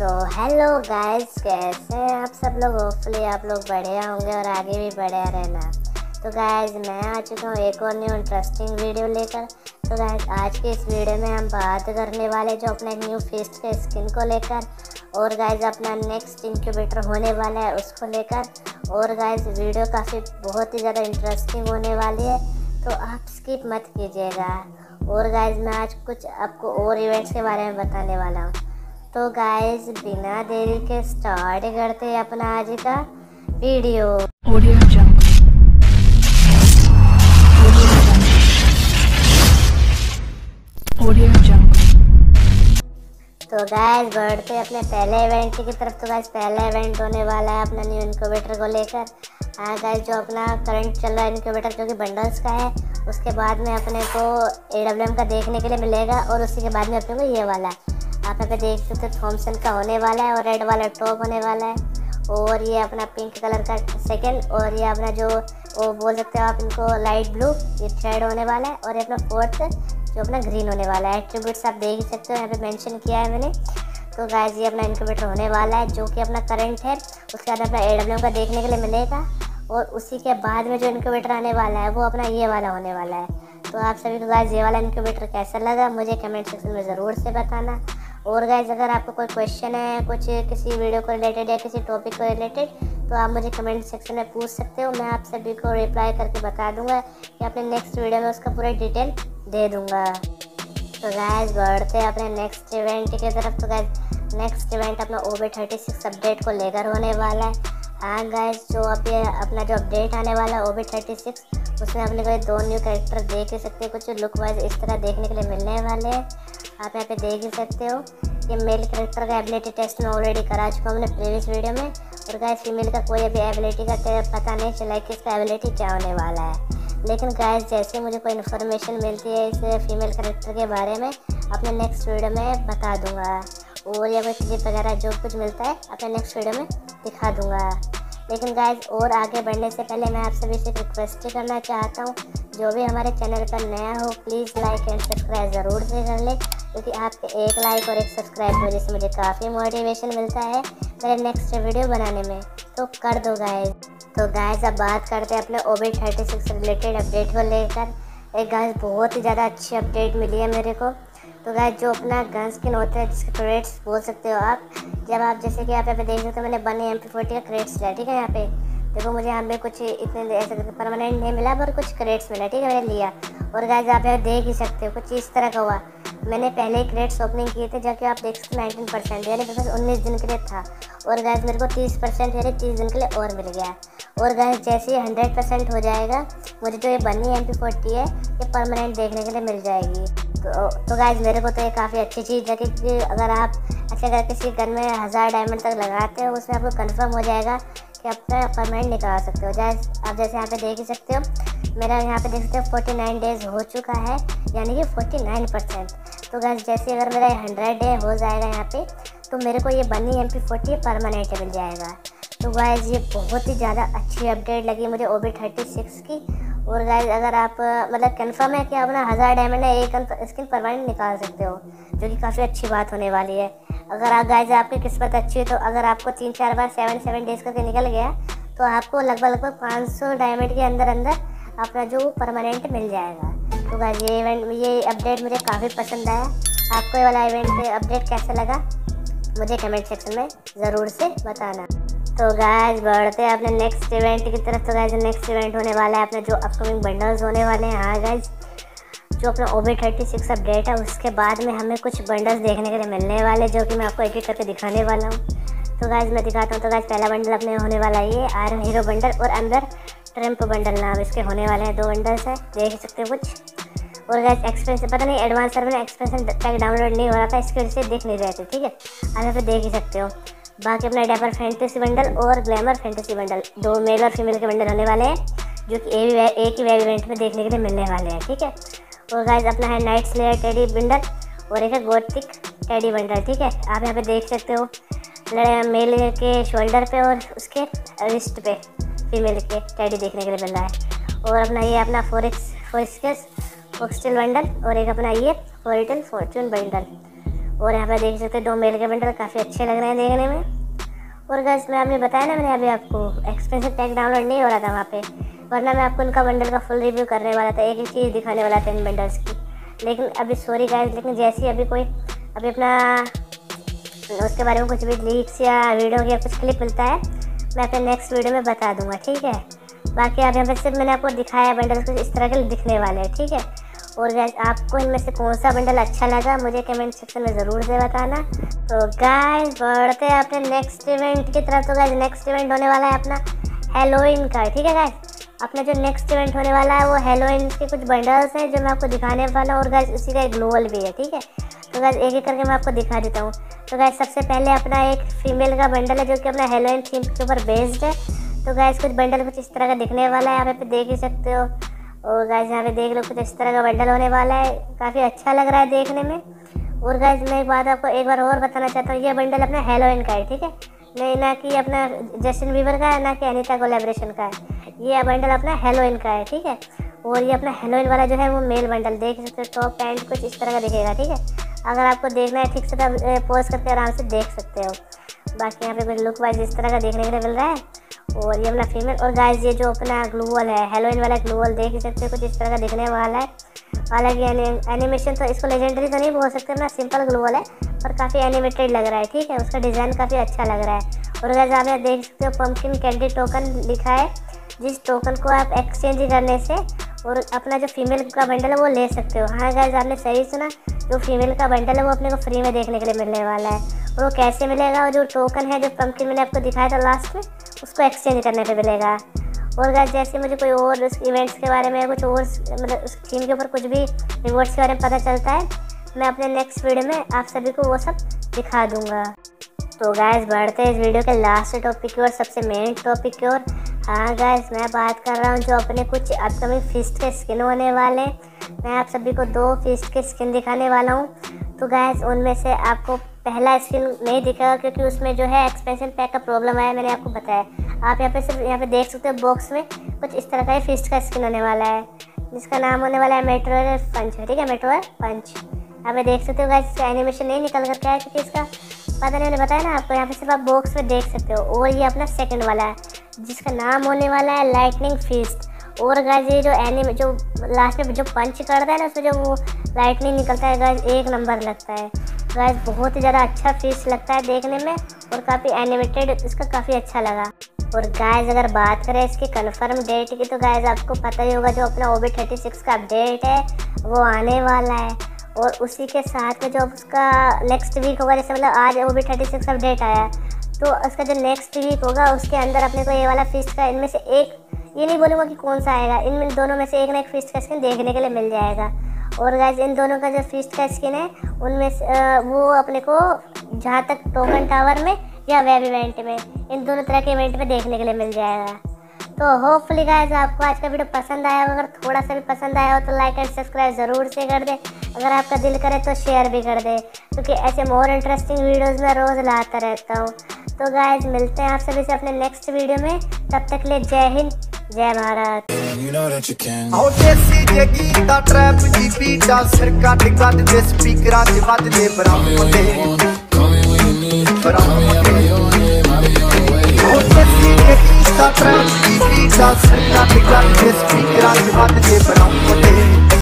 तो hello guys, कैसे हैं आप सब लोग? होपफुली आप लोग बढ़िया होंगे और आगे भी बढ़िया रहना। तो गाइस, मैं आ चुका हूँ एक और न्यू इंटरेस्टिंग वीडियो लेकर। तो गाइस, आज के इस वीडियो में हम बात करने वाले जो अपने न्यू फिस्ट के स्किन को लेकर और गाइस, अपना नेक्स्ट इंक्यूबेटर होने वाला है उसको लेकर। और गाइस वीडियो काफ़ी बहुत ही ज़्यादा इंटरेस्टिंग होने वाली है। तो आप स्किप मत कीजिएगा। और गाइज़ मैं आज कुछ आपको और इवेंट्स के बारे में बताने वाला हूँ। तो गाइस बिना देरी के स्टार्ट करते हैं अपना आज का वीडियो. तो गाइस बढ़ते अपने पहले इवेंट की तरफ़. तो गाइस पहला इवेंट होने वाला है अपना न्यू इनक्यूबेटर को लेकर. हाँ गाइस जो अपना करंट चल रहा है इनक्यूबेटर जो कि बंडल्स का है उसके बाद में अपने को एडब्ल्यूएम का देखने के लिए मिलेगा और उसी के बाद में अपने को ये वाला आप यहाँ पे देख सकते हो थॉमसन का होने वाला है और रेड वाला टॉप होने वाला है। और ये अपना पिंक कलर का सेकंड और ये अपना जो वो बोल सकते हो आप इनको लाइट ब्लू ये थर्ड होने वाला है और ये अपना फोर्थ जो अपना ग्रीन होने वाला है। एट्रीब्यूट्स आप देख ही सकते हो, यहाँ पे मेंशन किया है मैंने। तो गाइस ये अपना इनक्यूबेटर होने वाला है, जो कि अपना करंट है। उसके बाद अपना ए का देखने के लिए मिलेगा। और उसी के बाद में जो इनक्यूबेटर आने वाला है, वो अपना ये वाला होने वाला है। तो आप सभी को गाइस ये वाला इनक्यूबेटर कैसा लगा? मुझे कमेंट सेक्शन में ज़रूर से बताना। और गाइज़ अगर आपको कोई क्वेश्चन है, कुछ किसी वीडियो को रिलेटेड या किसी टॉपिक को रिलेटेड तो आप मुझे कमेंट सेक्शन में पूछ सकते हो। मैं आप सभी को रिप्लाई करके बता दूँगा कि अपने नेक्स्ट वीडियो में उसका पूरा डिटेल दे दूँगा। तो गाइज़ बढ़ते हैं अपने नेक्स्ट इवेंट की तरफ़। तो गाइज़ नेक्स्ट इवेंट अपना ओ थर्टी सिक्स अपडेट को लेकर होने वाला है। हाँ गाइज़ जो अभी अपना जो अपडेट आने वाला है ओ बी थर्टी सिक्स उसमें अपने को दो न्यू कैरेक्टर देख ही सकते हैं। कुछ लुक वाइज इस तरह देखने के लिए मिलने वाले हैं। आप यहाँ पे देख ही सकते हो कि मेल करेक्टर का एबिलिटी टेस्ट मैं ऑलरेडी करा चुका हूँ अपने प्रीवियस वीडियो में। और गाइस फीमेल का कोई अभी एबिलिटी का पता नहीं चला कि इसका एबिलिटी क्या होने वाला है? लेकिन गाइस जैसे मुझे कोई इन्फॉर्मेशन मिलती है इस फीमेल करेक्टर के बारे में, अपने नेक्स्ट वीडियो में बता दूँगा। और या कोई क्लिप वगैरह जो कुछ मिलता है, अपने नेक्स्ट वीडियो में दिखा दूँगा। लेकिन गाइज़ और आगे बढ़ने से पहले मैं आप सभी से रिक्वेस्ट करना चाहता हूँ, जो भी हमारे चैनल पर नया हो प्लीज़ लाइक एंड सब्सक्राइब ज़रूर से कर ले। क्योंकि आपके एक लाइक और एक सब्सक्राइब की वजह से मुझे काफ़ी मोटिवेशन मिलता है मेरे नेक्स्ट वीडियो बनाने में। तो कर दो गाइज़ तो गाइज़ अब बात करते हैं अपने O B thirty six related update को लेकर। एक गाइज़ बहुत ही ज़्यादा अच्छी अपडेट मिली है मेरे को। तो गाइज़ जो अपना गन स्किन होता है, जिसके क्रेड्स बोल सकते हो आप, जब आप, जैसे कि आप यहाँ पे देख सकते हो, मैंने बने एम पी फोर्टी का क्रेड्स लिया ठीक है यहाँ पे? देखो, मुझे पे कुछ इतने ऐसे परमानेंट नहीं मिला, पर कुछ क्रेड्स मिला, ठीक है, मैंने लिया। और गाइज़ आप यहाँ देख ही सकते हो, कुछ इस तरह का हुआ। मैंने पहले ही क्रेड्स ओपनिंग किए थे जबकि आप देख सकते नाइनटीन परसेंट यानी बस उन्नीस दिन के लिए था। और गैस मेरे को तीस परसेंट यानी तीस दिन के लिए और मिल गया और गैस जैसे ही हंड्रेड परसेंट हो जाएगा, मुझे जो ये बनी एम पी फोर्टी है, ये परमानेंट देखने के लिए मिल जाएगी। तो तो गैस मेरे को तो ये काफ़ी अच्छी चीज़ है क्योंकि अगर आप ऐसे अगर किसी गन में हज़ार डायमंड तक लगाते हो, उसमें आपको कन्फर्म हो जाएगा कि अपना परमानेंट निकाल सकते हो। जैसे, आप जैसे यहाँ पे देख ही सकते हो, मेरा यहाँ पे देख सकते हो फोर्टी नाइन डेज़ हो चुका है, यानी कि फोर्टी नाइन परसेंट तो गैस जैसे अगर मेरा हंड्रेड डे हो जाएगा यहाँ पे तो मेरे को ये बनी एम पी फोर्टी परमानेंट मिल जाएगा। तो गैस ये बहुत ही ज़्यादा अच्छी अपडेट लगी मुझे ओ बी थर्टी सिक्स की। और गैस अगर आप मतलब कन्फर्म है कि अपना हज़ार डायमंड है, एक स्किन परमानेंट निकाल सकते हो, जो कि काफ़ी अच्छी बात होने वाली है। अगर आप गाइज़ आपकी किस्मत अच्छी है तो अगर आपको तीन, चार बार सेवन सेवन डेज़ करके निकल गया तो आपको लगभग लगभग पाँच सौ डायमंड के अंदर अंदर अपना जो परमानेंट मिल जाएगा। तो गाइज़ ये इवेंट ये अपडेट मुझे काफ़ी पसंद आया। आपको ये वाला इवेंट अपडेट कैसा लगा, मुझे कमेंट सेक्शन में ज़रूर से बताना। तो गाइज़ बढ़ते हैं अपने नेक्स्ट इवेंट की तरफ़। तो गाइज़ नेक्स्ट इवेंट होने वाला है अपने जो अपकमिंग बंडल्स होने वाले हैं। हाँ गाइज़ जो अपना O B thirty six update है, उसके बाद में हमें कुछ बंडल्स देखने के लिए मिलने वाले, जो कि मैं आपको एक करके दिखाने वाला हूँ। तो गाइज़ मैं दिखाता हूँ। तो गाइज़ पहला बंडल अपने होने वाला ये आयरन हीरो बंडल और अंदर ट्रंप बंडल नाम इसके होने वाले हैं। दो बंडल्स हैं, देख सकते हो कुछ। और गाइज़ एक्सपेंस पता नहीं एडवांस सर्वर में एक्सपेंशन पैक डाउनलोड नहीं हो रहा था, इसकी वजह से देख नहीं रहे थे, ठीक है? आप यहाँ पे देख ही सकते हो। बाकी अपना डेपर फैंटेसी बंडल और ग्लैमर फैंटेसी बंडल दो मेल और फीमेल के बंडल होने वाले हैं, जो कि एक ही वेब इवेंट में देखने के लिए मिलने वाले हैं, ठीक है? और गाइज़ अपना है नाइट स्लेयर टेडी बंडल और एक है गोथिक टेडी बंडल ठीक है? आप यहाँ पे देख सकते हो मेल के शोल्डर पे और उसके रिस्ट पे फीमेल के टेडी देखने के लिए मिल रहा है। और अपना ये अपना फोरिक्स फोरिक्स फोक्सटिल बंडल और एक अपना ये फोरिटल फॉर्चून बंडल और यहाँ पे देख सकते हैं दो मेल के बंडल काफ़ी अच्छे लग रहे हैं देखने में। और गैस मैं आपने बताया ना, मैंने अभी आपको एक्सपेंसिव टैग डाउनलोड नहीं हो रहा था वहाँ पे, वरना मैं आपको उनका बंडल का फुल रिव्यू करने वाला था, एक एक चीज़ दिखाने वाला था इन बंडल्स की। लेकिन अभी सॉरी गाइस लेकिन जैसे अभी कोई, अभी अपना, उसके बारे में कुछ भी लीक्स या वीडियो या कुछ क्लिप मिलता है, मैं अपने नेक्स्ट वीडियो में बता दूँगा, ठीक है? बाकी आप यहाँ पे सिर्फ़ मैंने आपको दिखाया बंडल्स कुछ इस तरह के दिखने वाले हैं, ठीक है? और गैस आपको इनमें से कौन सा बंडल अच्छा लगा, मुझे कमेंट सेक्शन में ज़रूर से बताना। तो गाइस बढ़ते हैं अपने नेक्स्ट इवेंट की तरफ़। तो गाइस नेक्स्ट इवेंट होने वाला है अपना हेलोइन का, ठीक है गाइस अपना जो नेक्स्ट इवेंट होने वाला है, वो हेलोइन के कुछ बंडल्स हैं, जो मैं आपको दिखाने वाला हूँ। और गैस उसी का एक ग्लोवल भी है, ठीक है? तो गैस एक एक करके मैं आपको दिखा देता हूँ। तो गैस सबसे पहले अपना एक फीमेल का बंडल है, जो कि अपना हेलोइन थीम के ऊपर बेस्ड है। तो गैस कुछ बंडल कुछ इस तरह का दिखने वाला है आप यहाँ पे देख ही सकते हो। और गैस यहाँ पे देख लो कुछ इस तरह का बंडल होने वाला है। काफ़ी अच्छा लग रहा है देखने में। और गैस मैं एक बात आपको एक बार और बताना चाहता हूँ, ये बंडल अपना हेलोइन का है, ठीक है? नहीं, ना कि अपना जस्टिन वीवर का है, ना कि अनिता कोलेब्रेशन का है। ये बंडल अपना हेलोइन का है, ठीक है? और ये अपना हेलोइन वाला जो है, वो मेल बंडल देख सकते हो टॉप पैंट कुछ इस तरह का दिखेगा, ठीक है? अगर आपको देखना है, ठीक से तो पोज करके आराम से देख सकते हो। बाकी यहाँ पे कुछ लुक वाइज इस तरह का देखने के लिए मिल रहा है। और ये अपना फीमेल और गाइस ये जो अपना ग्लूवल है हेलोइन वाला ग्लूवल देख सकते हो कुछ इस तरह का दिखने वाला है। हालाँकि एनिमेशन तो इसको लेजेंडरी तो नहीं बोल सकते ना सिंपल ग्लूवल है, पर काफ़ी एनिमेटेड लग रहा है, ठीक है? उसका डिज़ाइन काफ़ी अच्छा लग रहा है। और गाइस आप यहाँ देख सकते हो पम्पकिन कैंडी टोकन लिखा है, जिस टोकन को आप एक्सचेंज करने से और अपना जो फीमेल का बंडल है, वो ले सकते हो। हाँ गाइस आपने सही सुना, जो फीमेल का बंडल है, वो अपने को फ्री में देखने के लिए मिलने वाला है। और वो कैसे मिलेगा? और जो टोकन है, जो पंपकिन मैंने आपको दिखाया था लास्ट में उसको एक्सचेंज करने पे मिलेगा। और गाइस जैसे मुझे कोई और उस इवेंट्स के बारे में कुछ और मतलब उस थीम के ऊपर कुछ भी रिवॉर्ड्स के बारे में पता चलता है, मैं अपने नेक्स्ट वीडियो में आप सभी को वो सब दिखा दूँगा। तो गैस बढ़ते हैं इस वीडियो के लास्ट टॉपिक की और सबसे मेन टॉपिक की ओर। हाँ गैस मैं बात कर रहा हूँ जो अपने कुछ अपकमिंग फिस्ट के स्किन होने वाले हैं। मैं आप सभी को दो फिस्ट के स्किन दिखाने वाला हूँ। तो गैस उनमें से आपको पहला स्किन नहीं दिखेगा क्योंकि उसमें जो है एक्सपेंशन पैक का प्रॉब्लम आया, मैंने आपको बताया। आप यहाँ पे सिर्फ़, यहाँ पे देख सकते हो बॉक्स में कुछ इस तरह का ही फिस्ट का स्किन होने वाला है, जिसका नाम होने वाला है मेट्रो पंच ठीक है मेट्रो पंच यहाँ पे देख सकते हो गैस इसका एनिमेशन नहीं निकल कर क्या है, क्योंकि इसका पता नहीं, मैंने बताया ना आपको, यहाँ पे सिर्फ़ आप बॉक्स में देख सकते हो। और ये अपना सेकंड वाला है, जिसका नाम होने वाला है लाइटनिंग फिस्ट और गाइस ये जो एनिमे जो लास्ट में जो पंच करता है ना, उसमें जो वो लाइटनिंग निकलता है गाइस एक नंबर लगता है। गाइस बहुत ही ज़्यादा अच्छा फिस्ट लगता है देखने में और काफ़ी एनिमेटेड इसका काफ़ी अच्छा लगा। और गाइस अगर बात करें इसकी कंफर्म डेट की तो गाइस आपको पता ही होगा जो अपना ओ बी थर्टी सिक्स का अपडेट है, वो आने वाला है। और उसी के साथ में जो उसका नेक्स्ट वीक होगा, जैसे मतलब आज ओ थर्टी सिक्स अपडेट आया तो उसका जो नेक्स्ट वीक होगा, उसके अंदर अपने को ये वाला फिस्ट का इनमें से एक, ये नहीं बोलूँगा कि कौन सा आएगा इन दोनों में से एक ना एक फिस्ट का स्किन देखने के लिए मिल जाएगा। और गैस इन दोनों का जो फिस्ट का स्किन है, उनमें वो अपने को जहाँ तक टोकन टावर में या वेब इवेंट में, इन दोनों तरह के इवेंट में देखने के लिए मिल जाएगा। तो होपफुली गाइस आपको आज का वीडियो पसंद आया हो अगर थोड़ा सा भी पसंद आया हो तो लाइक एंड सब्सक्राइब ज़रूर से कर दे। अगर आपका दिल करे तो शेयर भी कर दे। क्योंकि ऐसे मोर इंटरेस्टिंग वीडियोस मैं रोज़ लाता रहता हूँ। तो गाइस मिलते हैं आप सभी से अपने नेक्स्ट वीडियो में तब तक लिए जय हिंद जय Bharat You know that you can. ਆਓ ਦੇਸੀ ਜੇ ਗੀਤਾ ਟਰੈਪ ਦੀ ਬੀਟਾਂ ਸਿਰ ਕੱਟ ਕੱਟ ਦੇ ਸਪੀਕਰਾਂ 'ਚ ਵੱਜਦੇ ਬਰਾਮਦੇ Call me when you need. ਬਰਾਮਦੇ Your name, I'll be on the way. ਆਓ ਦੇਸੀ ਜੇ ਗੀਤਾ ਟਰੈਪ ਦੀ ਬੀਟਾਂ ਸਿਰ ਕੱਟ ਕੱਟ ਦੇ ਸਪੀਕਰਾਂ 'ਚ ਵੱਜਦੇ ਬਰਾਮਦੇ